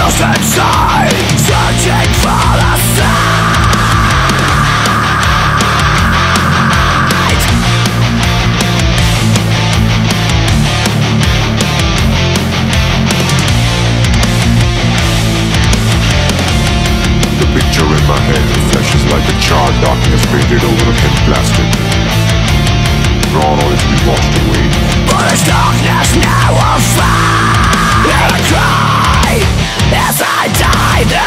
Searching for a The picture in my head flashes like a chart Darkness faded over a pink plastic. Drawn always be washed away.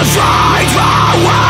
afraid the world